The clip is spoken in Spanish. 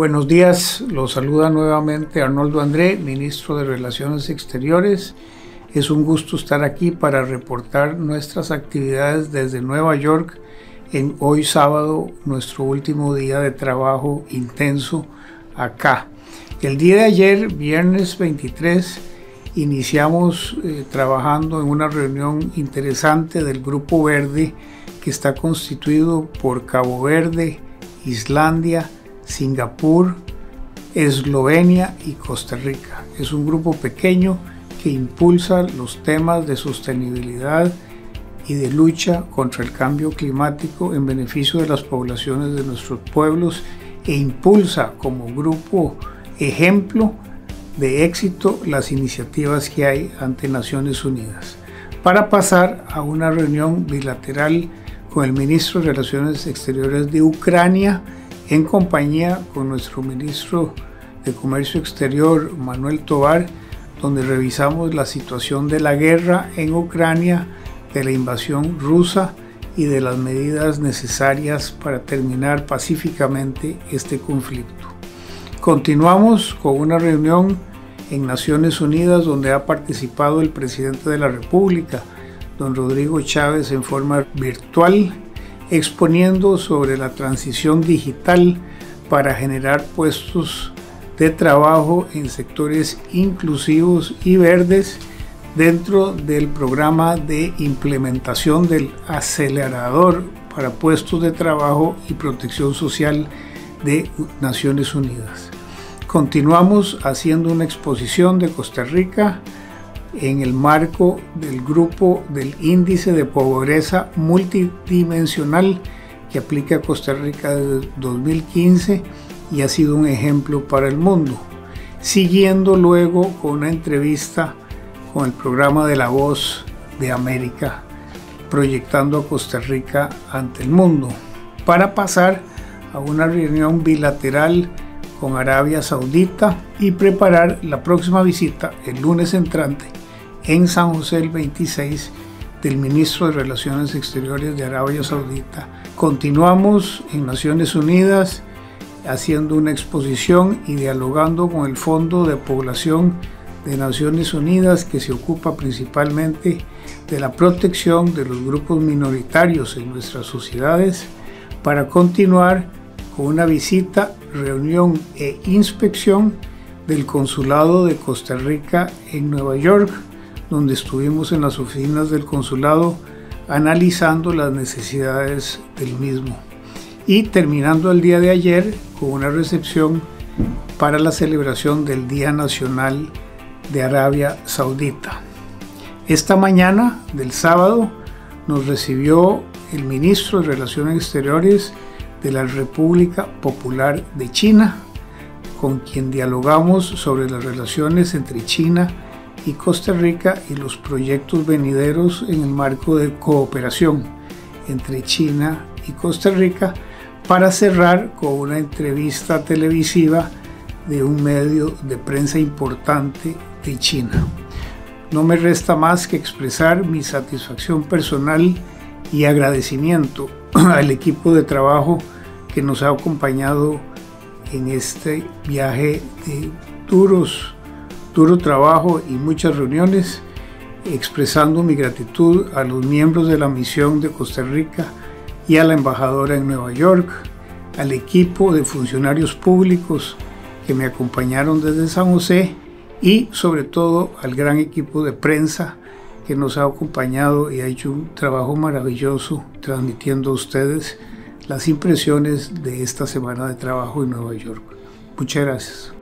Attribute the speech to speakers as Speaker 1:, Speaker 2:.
Speaker 1: Buenos días, los saluda nuevamente Arnoldo André, ministro de Relaciones Exteriores. Es un gusto estar aquí para reportar nuestras actividades desde Nueva York en hoy sábado, nuestro último día de trabajo intenso acá. El día de ayer, viernes 23, iniciamos eh, trabajando en una reunión interesante del Grupo Verde que está constituido por Cabo Verde, Islandia, Singapur, Eslovenia y Costa Rica. Es un grupo pequeño que impulsa los temas de sostenibilidad y de lucha contra el cambio climático en beneficio de las poblaciones de nuestros pueblos e impulsa como grupo ejemplo de éxito las iniciativas que hay ante Naciones Unidas. Para pasar a una reunión bilateral con el ministro de Relaciones Exteriores de Ucrania, en compañía con nuestro ministro de Comercio Exterior, Manuel Tovar, donde revisamos la situación de la guerra en Ucrania, de la invasión rusa y de las medidas necesarias para terminar pacíficamente este conflicto. Continuamos con una reunión en Naciones Unidas donde ha participado el presidente de la República, don Rodrigo Chávez, en forma virtual exponiendo sobre la transición digital para generar puestos de trabajo en sectores inclusivos y verdes dentro del programa de implementación del acelerador para puestos de trabajo y protección social de Naciones Unidas. Continuamos haciendo una exposición de Costa Rica en el marco del grupo del índice de pobreza multidimensional que aplica Costa Rica desde 2015 y ha sido un ejemplo para el mundo. Siguiendo luego con una entrevista con el programa de la voz de América, proyectando a Costa Rica ante el mundo, para pasar a una reunión bilateral con Arabia Saudita y preparar la próxima visita el lunes entrante en San José el 26 del ministro de Relaciones Exteriores de Arabia Saudita. Continuamos en Naciones Unidas haciendo una exposición y dialogando con el Fondo de Población de Naciones Unidas que se ocupa principalmente de la protección de los grupos minoritarios en nuestras sociedades para continuar con una visita, reunión e inspección del Consulado de Costa Rica en Nueva York donde estuvimos en las oficinas del consulado analizando las necesidades del mismo. Y terminando el día de ayer con una recepción para la celebración del Día Nacional de Arabia Saudita. Esta mañana del sábado nos recibió el ministro de Relaciones Exteriores de la República Popular de China, con quien dialogamos sobre las relaciones entre China y Costa Rica y los proyectos venideros en el marco de cooperación entre China y Costa Rica para cerrar con una entrevista televisiva de un medio de prensa importante de China. No me resta más que expresar mi satisfacción personal y agradecimiento al equipo de trabajo que nos ha acompañado en este viaje de duros duro trabajo y muchas reuniones, expresando mi gratitud a los miembros de la misión de Costa Rica y a la embajadora en Nueva York, al equipo de funcionarios públicos que me acompañaron desde San José y sobre todo al gran equipo de prensa que nos ha acompañado y ha hecho un trabajo maravilloso transmitiendo a ustedes las impresiones de esta semana de trabajo en Nueva York. Muchas gracias.